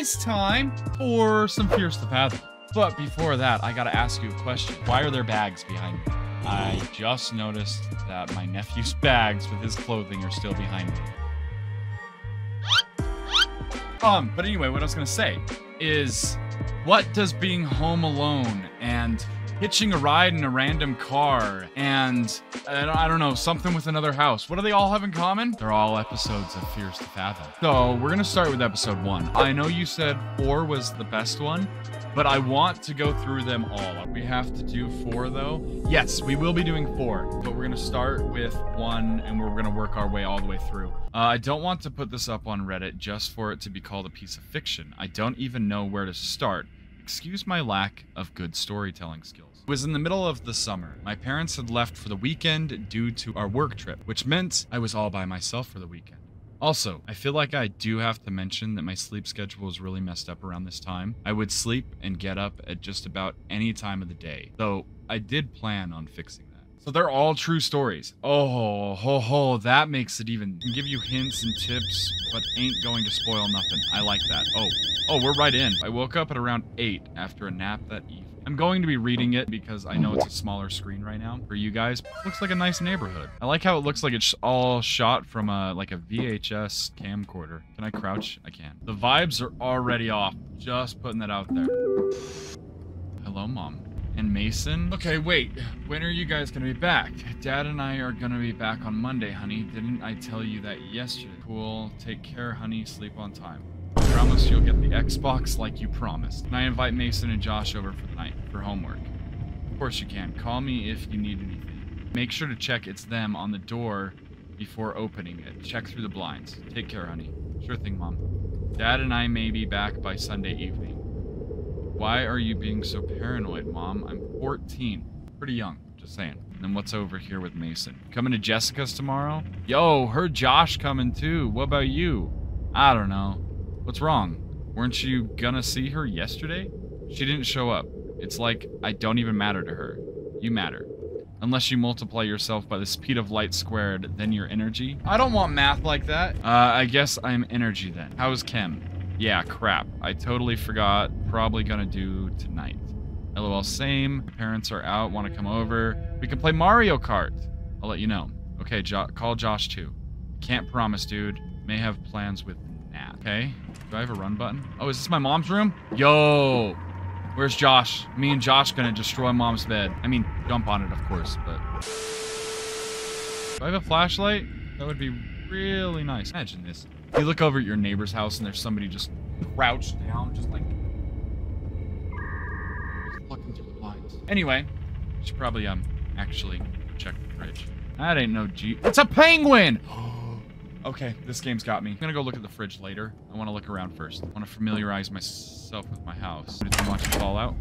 it's time for some Fears to Fathom. But before that, I gotta ask you a question. Why are there bags behind me? I just noticed that my nephew's bags with his clothing are still behind me. Um, but anyway, what I was gonna say is, what does being home alone and hitching a ride in a random car and I don't, know something with another house? What do they all have in common? They're all episodes of Fears to Fathom. So we're gonna start with episode one. I know you said four was the best one, but I want to go through them all. We have to do four though. Yes, we will be doing four, but we're gonna start with one and we're gonna work our way all the way through. Uh, I don't want to put this up on Reddit just for it to be called a piece of fiction. I don't even know where to start. Excuse my lack of good storytelling skills. It was in the middle of the summer. My parents had left for the weekend due to our work trip, which meant I was all by myself for the weekend. Also, I feel like I do have to mention that my sleep schedule was really messed up around this time. I would sleep and get up at just about any time of the day, though I did plan on fixing. So they're all true stories. Oh, ho, ho, that makes it even. Give you hints and tips, but ain't going to spoil nothing. I like that. Oh, oh, we're right in. I woke up at around 8 after a nap that evening. I'm going to be reading it because I know it's a smaller screen right now for you guys. Looks like a nice neighborhood. I like how it looks like it's all shot from a like a VHS camcorder. Can I crouch? I can. The vibes are already off. Just putting that out there. Hello, Mom. And Mason? Okay, wait. When are you guys gonna be back? Dad and I are gonna be back on Monday, honey. Didn't I tell you that yesterday? Cool. Take care, honey. Sleep on time. I Promise you'll get the Xbox like you promised. And I invite Mason and Josh over for the night for homework. Of course you can. Call me if you need anything. Make sure to check it's them on the door before opening it. Check through the blinds. Take care, honey. Sure thing, Mom. Dad and I may be back by Sunday evening. Why are you being so paranoid, Mom? I'm 14. Pretty young, just saying. And then what's over here with Mason? Coming to Jessica's tomorrow? Yo, heard Josh coming too. What about you? I don't know. What's wrong? Weren't you gonna see her yesterday? She didn't show up. It's like I don't even matter to her. You matter. Unless you multiply yourself by the speed of light squared, then your energy. I don't want math like that. Uh, I guess I'm energy then. How's Chem? Yeah, crap. I totally forgot. Probably gonna do tonight. LOL, same. Parents are out, want to come over. We can play Mario Kart. I'll let you know. Okay, jo call Josh too. Can't promise, dude. May have plans with Nat. Okay. Do I have a run button? Oh, is this my mom's room? Yo! Where's Josh? Me and Josh gonna destroy mom's bed. I mean, jump on it, of course, but... Do I have a flashlight? That would be really nice. Imagine this. You look over at your neighbor's house and there's somebody just crouched down, just like... Just looking through the blinds. Anyway, should probably, um, actually check the fridge. That ain't no G- It's a penguin! Okay, this game's got me. I'm gonna go look at the fridge later. I want to look around first. I want to familiarize myself with my house. Did you watch it fall out?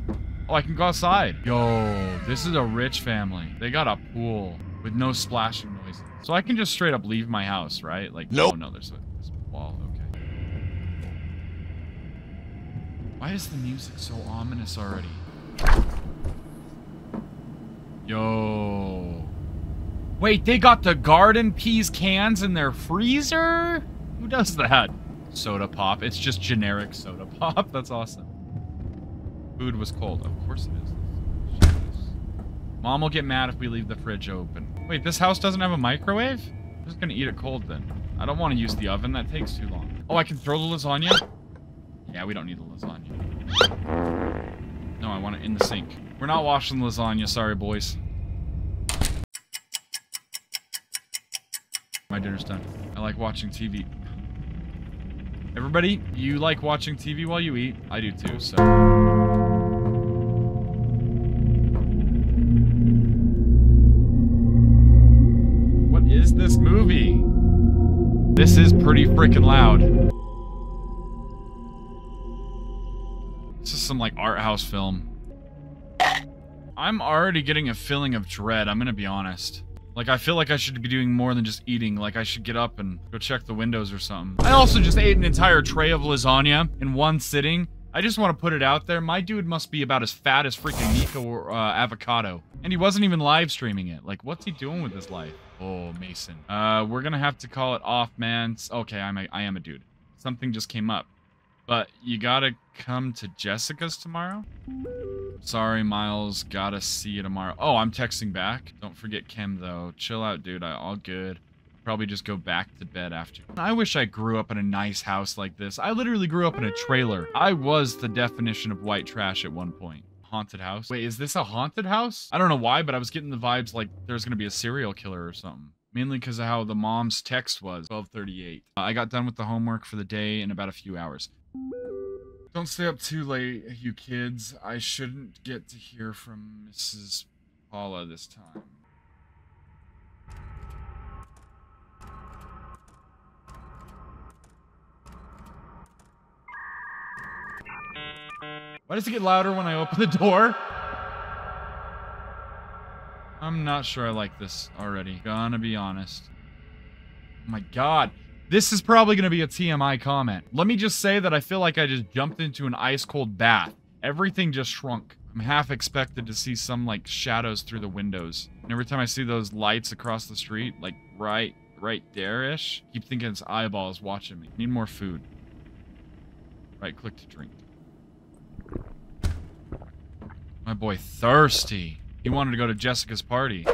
Oh, I can go outside. Yo, this is a rich family. They got a pool with no splashing noises. So I can just straight up leave my house, right? Like, nope. oh no, there's there's a wall. Okay. Why is the music so ominous already? Yo. Wait, they got the garden peas cans in their freezer? Who does that? Soda pop. It's just generic soda pop. That's awesome. Food was cold. Of course it is. Mom will get mad if we leave the fridge open. Wait, this house doesn't have a microwave? I'm just gonna eat it cold then. I don't want to use the oven. That takes too long. Oh, I can throw the lasagna? Yeah, we don't need the lasagna. No, I want it in the sink. We're not washing lasagna. Sorry, boys. My dinner's done. I like watching TV. Everybody, you like watching TV while you eat? I do too, so... This is pretty freaking loud. This is some, like, art house film. I'm already getting a feeling of dread, I'm gonna be honest. Like, I feel like I should be doing more than just eating. Like, I should get up and go check the windows or something. I also just ate an entire tray of lasagna in one sitting. I just want to put it out there. My dude must be about as fat as freaking Nico or uh, Avocado. And he wasn't even live streaming it. Like, what's he doing with his life? Oh, Mason. Uh, we're gonna have to call it off, man. Okay, I'm a, I am a dude. Something just came up. But you gotta come to Jessica's tomorrow? Sorry, Miles. Gotta see you tomorrow. Oh, I'm texting back. Don't forget Chem, though. Chill out, dude. I all good. Probably just go back to bed after. I wish I grew up in a nice house like this. I literally grew up in a trailer. I was the definition of white trash at one point. Haunted house. Wait, is this a haunted house? I don't know why, but I was getting the vibes like there's gonna be a serial killer or something. Mainly because of how the mom's text was, 1238. Uh, I got done with the homework for the day in about a few hours. Don't stay up too late, you kids. I shouldn't get to hear from Mrs. Paula this time. Why does it get louder when I open the door? I'm not sure I like this already. Gonna be honest. Oh my god. This is probably gonna be a TMI comment. Let me just say that I feel like I just jumped into an ice cold bath. Everything just shrunk. I'm half expected to see some like shadows through the windows. And every time I see those lights across the street, like right right there-ish, keep thinking it's eyeballs watching me. Need more food. Right click to drink. My boy thirsty. He wanted to go to Jessica's party.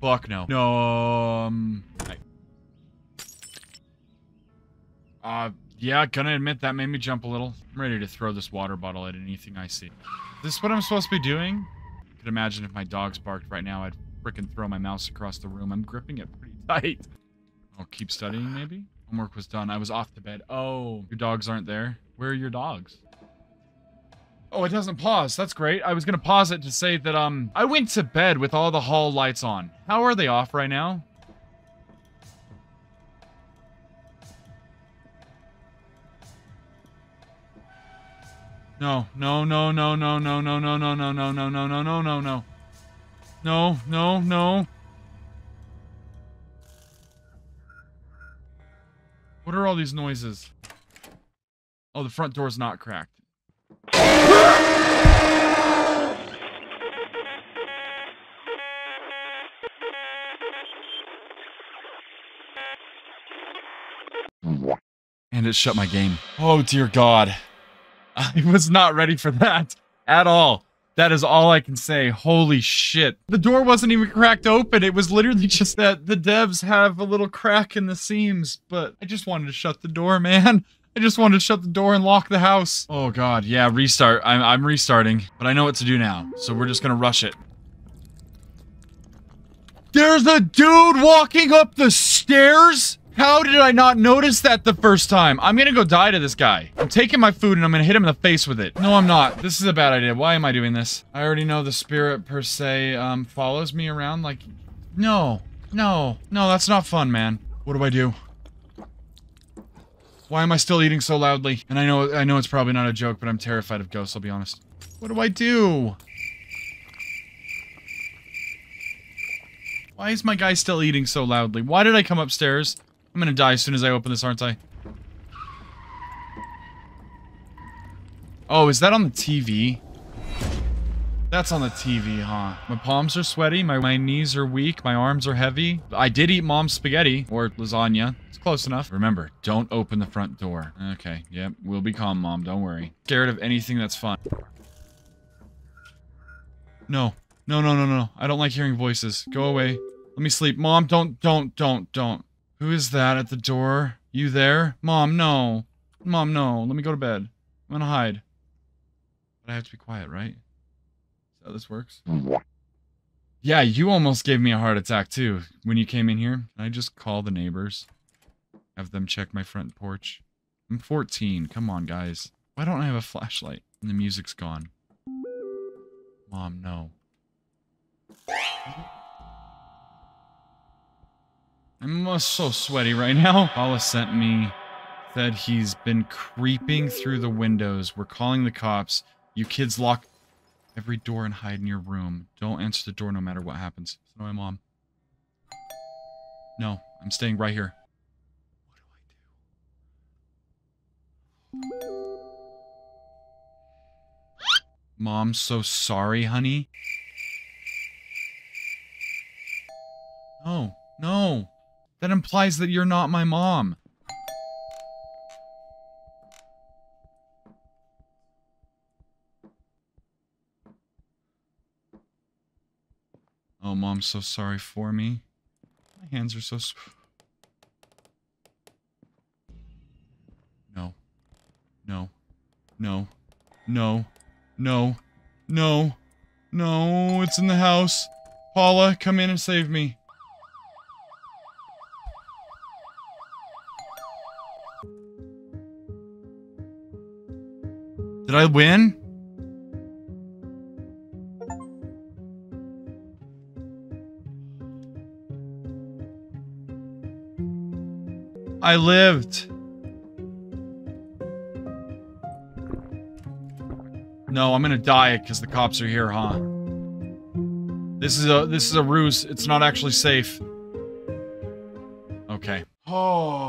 Fuck no. No, um... I... Uh, yeah, gonna admit that made me jump a little. I'm ready to throw this water bottle at anything I see. Is this what I'm supposed to be doing? I could imagine if my dogs barked right now, I'd fricking throw my mouse across the room. I'm gripping it pretty tight. I'll keep studying, maybe? Homework was done. I was off to bed. Oh, your dogs aren't there? Where are your dogs? Oh, it doesn't pause. That's great. I was gonna pause it to say that, um, I went to bed with all the hall lights on. How are they off right now? No, no, no, no, no, no, no, no, no, no, no, no, no, no, no, no, no. No, no, no. What are all these noises? Oh, the front door's not cracked. And it shut my game. Oh dear god. I was not ready for that at all. That is all I can say. Holy shit. The door wasn't even cracked open. It was literally just that the devs have a little crack in the seams. But I just wanted to shut the door, man. I just wanted to shut the door and lock the house. Oh god, yeah, restart. I'm, I'm restarting. But I know what to do now. So we're just gonna rush it. There's a dude walking up the stairs? How did I not notice that the first time? I'm gonna go die to this guy. I'm taking my food and I'm gonna hit him in the face with it. No, I'm not. This is a bad idea. Why am I doing this? I already know the spirit per se um, follows me around like... No. No. No, that's not fun, man. What do I do? Why am I still eating so loudly? And I know I know it's probably not a joke, but I'm terrified of ghosts, I'll be honest. What do I do? Why is my guy still eating so loudly? Why did I come upstairs? I'm gonna die as soon as I open this, aren't I? Oh, is that on the TV? That's on the TV, huh? My palms are sweaty, my, my knees are weak, my arms are heavy. I did eat mom's spaghetti, or lasagna. It's close enough. Remember, don't open the front door. Okay, yep, we'll be calm, mom, don't worry. Scared of anything that's fun. No. No, no, no, no. I don't like hearing voices. Go away. Let me sleep. Mom, don't, don't, don't, don't. Who is that at the door? You there? Mom, no. Mom, no. Let me go to bed. I'm gonna hide. But I have to be quiet, right? Is how this works? Yeah, you almost gave me a heart attack too when you came in here. Can I just call the neighbors. Have them check my front porch. I'm 14. Come on, guys. Why don't I have a flashlight? And the music's gone. Mom, no. I'm so sweaty right now. Paula sent me, said he's been creeping through the windows. We're calling the cops. You kids lock every door and hide in your room. Don't answer the door no matter what happens. So my mom. No, I'm staying right here. What do I do? Mom, so sorry, honey. No, no. That implies that you're not my mom. Oh, mom's so sorry for me. My hands are so... No. No. No. No. No. No. No, it's in the house. Paula, come in and save me. Did I win? I lived. No, I'm gonna die because the cops are here, huh? This is a this is a ruse. It's not actually safe. Okay. Oh.